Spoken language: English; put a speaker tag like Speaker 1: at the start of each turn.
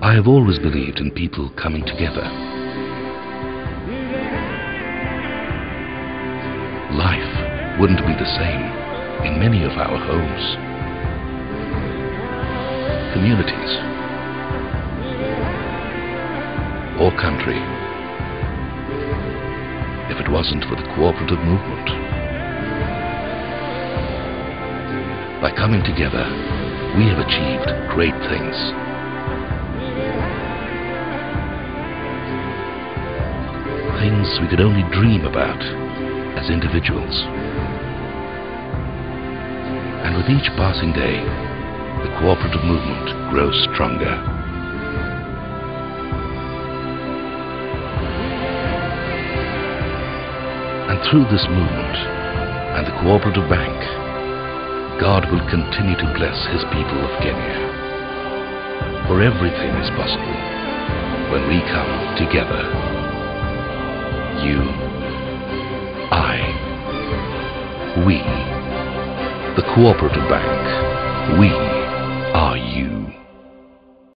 Speaker 1: I have always believed in people coming together. Life wouldn't be the same in many of our homes, communities, or country if it wasn't for the cooperative movement. By coming together, we have achieved great things. Things we could only dream about as individuals. And with each passing day, the cooperative movement grows stronger. And through this movement and the cooperative bank, God will continue to bless his people of Kenya. For everything is possible when we come together. You, I, we, the cooperative bank, we